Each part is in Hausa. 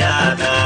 Diana.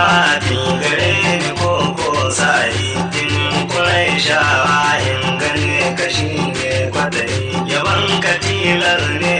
sha'afin gare in gane ne katilar ne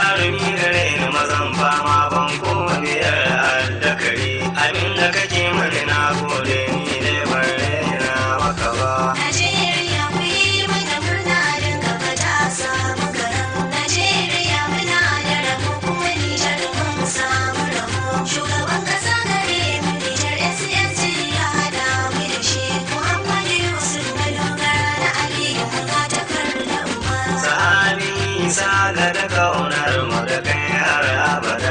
jarumi gare ni mazan fama. Abra.